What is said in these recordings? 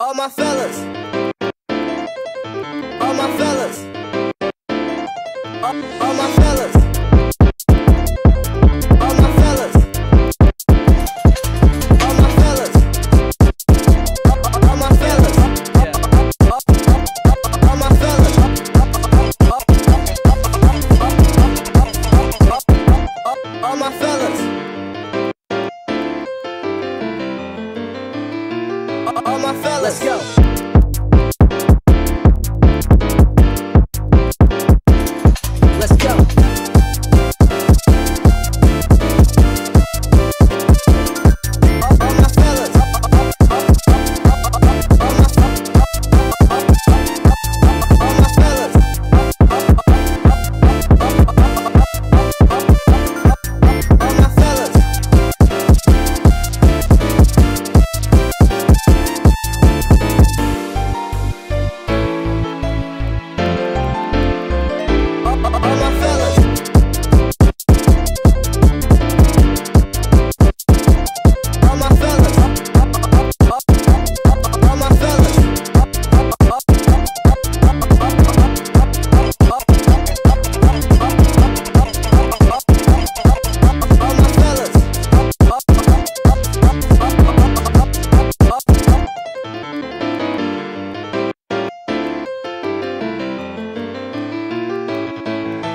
All my fellas. All my fellas. fellas. Let's go.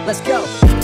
Let's go.